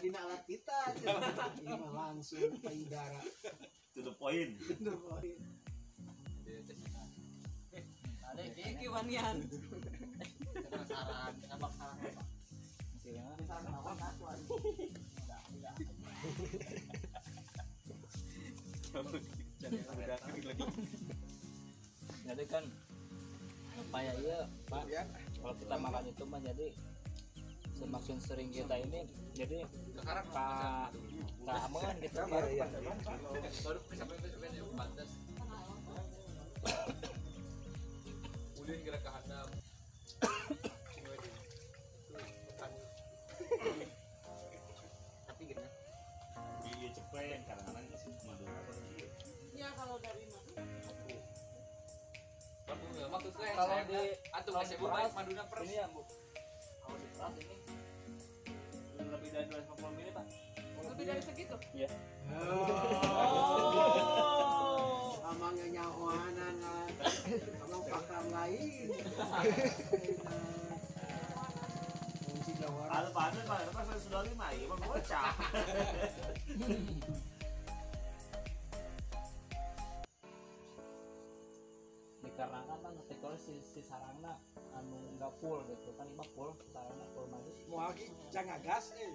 dina alat kita ini mah langsung payudara to the point. Ada wanian. saran nambah saran Jadi kan apa ya iya Pak? Kalau kita makan itu mah jadi semakin sering kita ini jadi sekarang gitu. Baru bisa udah tapi gini. Iya cepet. Kadang-kadang kasih Madura Ya kalau dari mana? maksudnya Kalau di- atau di buat maduna pers Ini ya Bu. Kalau di ini segitu. oh. Amangnya nyawanan amang pakram lain. Fungsi jawara ada panen pak ada pas sudah lima iya bang bocah Dikarenakan kan ketika si, si sarangna anu nggak full gitu. Kan iba full sarangna full maju. mau lagi jangan gas eh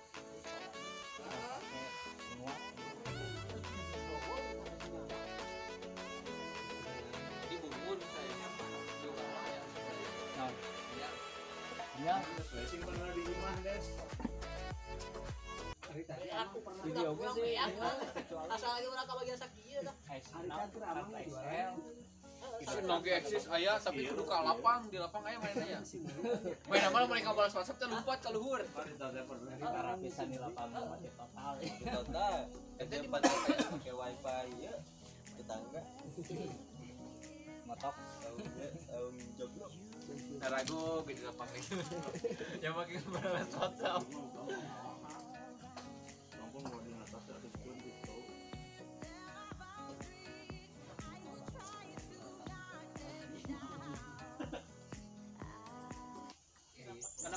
Gue pulang sih ya. Asal lagi orang kebagian sakit. Ice Hari kan jualan. L. Noge eksis ayah tapi kudu ka lapang di lapang ayah main aya main amal mereka balas WhatsApp teh lompat ka luhur Mari pernah pisan di lapangan mati total. Total, Ente di pada pakai wifi ya tetangga Motok. tahu tahu joglo ragu gitu lapang yang pakai balas WhatsApp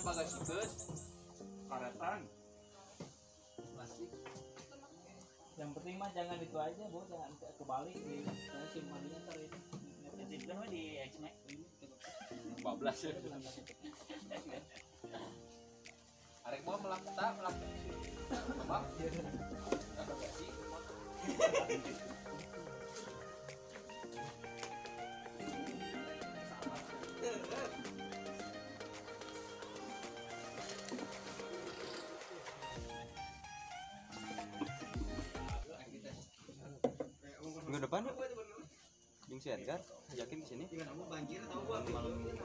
karena bagasi bus karetan plastik Yang penting mah jangan itu aja, Bu. Jangan ke- kebalik di saya simpannya ntar ini. Jadi mah di X-Max 14 ya arek mau melak tak melak minggu depan yuk. Si Edgar ajakin ke sini. Kamu banjir tahu gua? Malam. Gitu.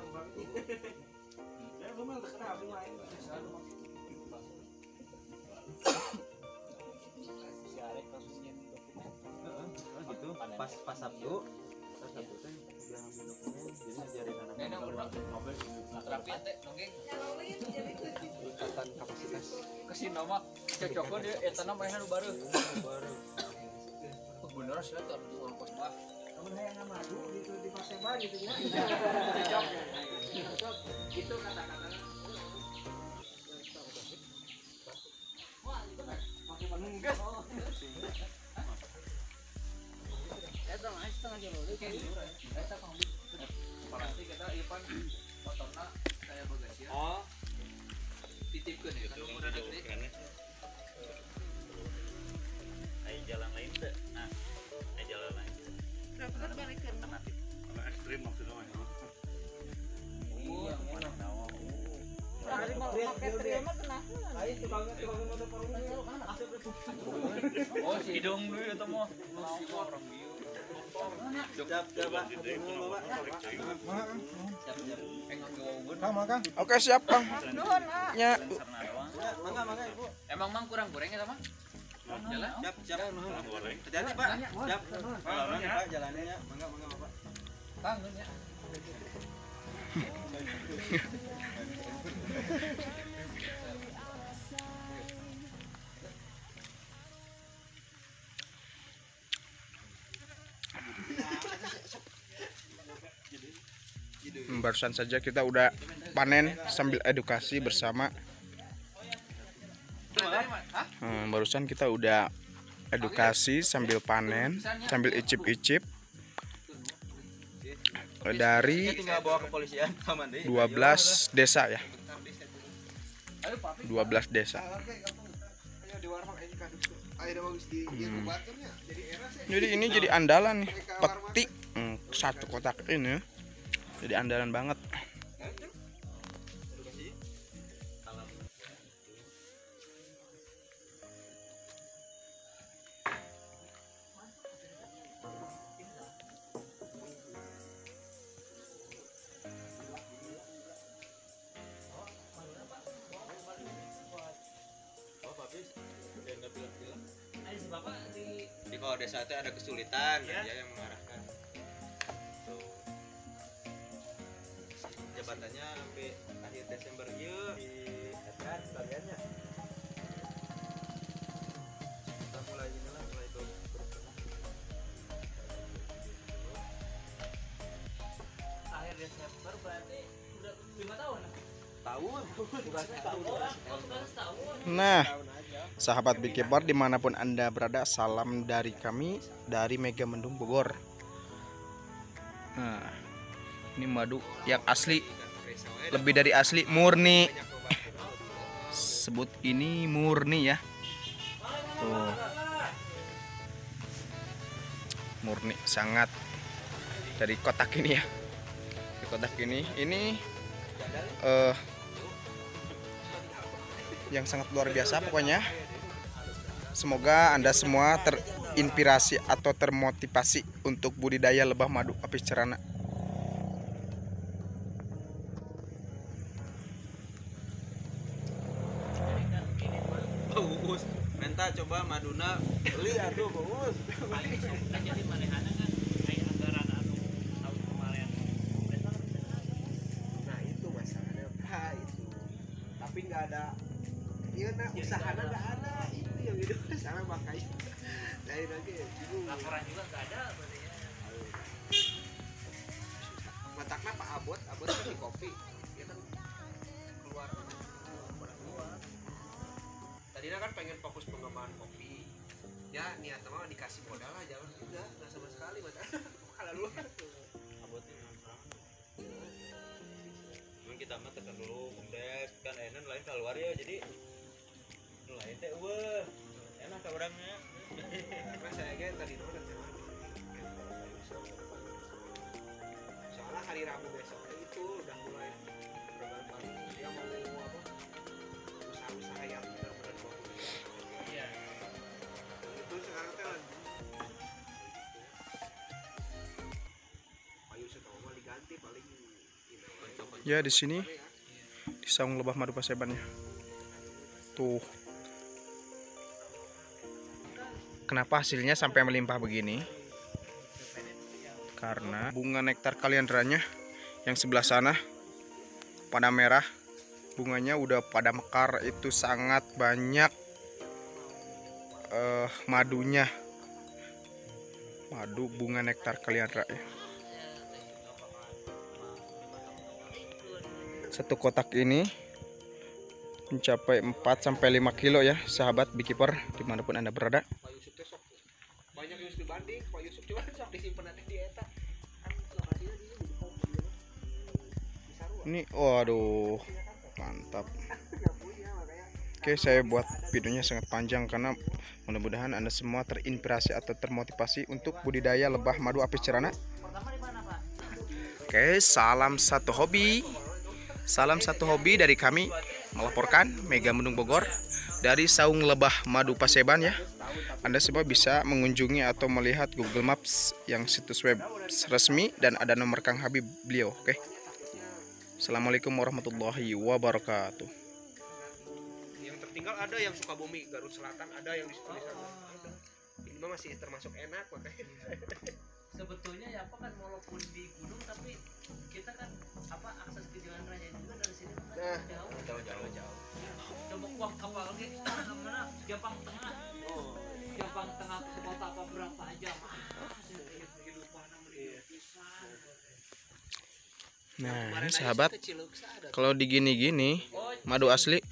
Pas pas Sabtu. Pas Sabtu teh dia ngambil dokumen jadi ngajarin anak Enak, anak bener. mobil terapi teh nonggeng tingkatan kapasitas. Ke sini nama cocoknya dia nama yang baru. Baru bener sih tuh di uang kos mah. Kamu hayang nama madu gitu di Paseba gitu ya. Cocok cocok itu kata-kata. Pakai menunggas Eta mah setengah kilo. eta kang pasti kita Ivan motorna saya bagasi ya. Oh. Titipkeun ya kan udah gede oh si Hidung dulu ya Gede kalau mau Oke siap ah. Ya. Sarna doang ya mangga mangga ibu emang mang kurang goreng ya sama jalan. Siap siap. Hati-hati pak. Siap. Jalannya pak. Jalannya ya mangga mangga bapak kang ya Hmm, barusan saja kita udah panen sambil edukasi bersama. Hmm, barusan kita udah edukasi sambil panen, sambil icip-icip dari tinggal bawa ke polisian aman deh 12 desa ya. 12 desa. Jadi ini jadi andalan nih, peti Hmm, satu kotak ini. Jadi andalan banget. Jadi kalau desa itu ada kesulitan, dia yang Jabatannya sampai akhir Desember. Iya di kan kaliannya. Kita mulai ini lah, mulai ke akhir Desember berarti udah lima tahun? Tahun, tahun. Nah, sahabat Bikibar di mana pun anda berada, salam dari kami dari Mega Mendung Bogor. Nah, ini madu yang asli, lebih dari asli, murni. Sebut ini murni ya. Tuh. Murni sangat dari kotak ini ya. Di kotak ini, ini eh yang sangat luar biasa pokoknya. Semoga Anda semua terinspirasi atau termotivasi untuk budidaya lebah madu apis cerana. Oh, Uus, minta coba Maduna beli atuh, Uus. jadi manehana kan kayak anggaran anu tahun kemarin Nah itu masalahnya Nah itu Tapi nggak ada Iya nah usahanya nggak ada Itu yang itu sama makanya Lain lagi bingung laporan juga nggak ada berarti ya Matakna Pak Abot Abot kan di kopi Dia kan keluar keluar Tadinya kan pengen fokus pengembangan kopi Ya niat mah dikasih modal lah Jangan juga Nggak sama sekali Mata Kalah luar Cuman kita mah tekan dulu kumdes kan enak lain keluar ya jadi lain teh eueuh enak ka orangnya. Karena saya kan tadi dulu kan saya Soalnya hari Rabu besok itu udah mulai berbalan Dia mau Ya di sini di saung lebah madu pasebannya. Tuh. Kenapa hasilnya sampai melimpah begini? Karena bunga nektar kaliandranya yang sebelah sana pada merah, bunganya udah pada mekar itu sangat banyak eh, madunya. Madu bunga nektar kaliandra ya. Satu kotak ini mencapai 4 sampai 5 kilo ya, sahabat beekeeper di mana pun anda berada. Ini, waduh, mantap. Oke, saya buat videonya sangat panjang karena mudah-mudahan anda semua terinspirasi atau termotivasi untuk budidaya lebah madu apis cerana. Oke, salam satu hobi. Salam satu hobi dari kami melaporkan Mega Mendung Bogor dari Saung Lebah Madu Paseban ya. Anda semua bisa mengunjungi atau melihat Google Maps yang situs web resmi dan ada nomor Kang Habib beliau, oke. Assalamualaikum warahmatullahi wabarakatuh. yang tertinggal ada yang Sukabumi Garut Selatan ada yang di sana ini masih termasuk enak makanya sebetulnya ya apa kan walaupun di gunung tapi kita kan apa akses ke jalan raya juga dari sini kan Nah. jauh. Jauh jauh jauh. Coba wah apalagi mana Jepang Tengah. Jepang Tengah ke kota apa berapa jam ah kehidupan pisan Nah, Kemarin ini aja sahabat, kalau digini-gini, Oh, madu asli.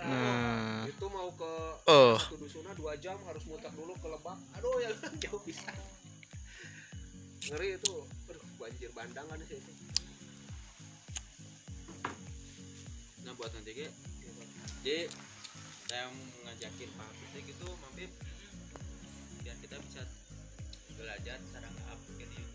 Nah, itu mau ke Oh. satu dusunnya dua jam harus muter dulu ke lebak. Aduh ya jauh bisa ngeri itu. Aduh banjir bandang kan sih itu nah buat nanti ge. Jadi saya ngajakin Pak Putri gitu mampir biar kita bisa belajar cara nge-up ke YouTube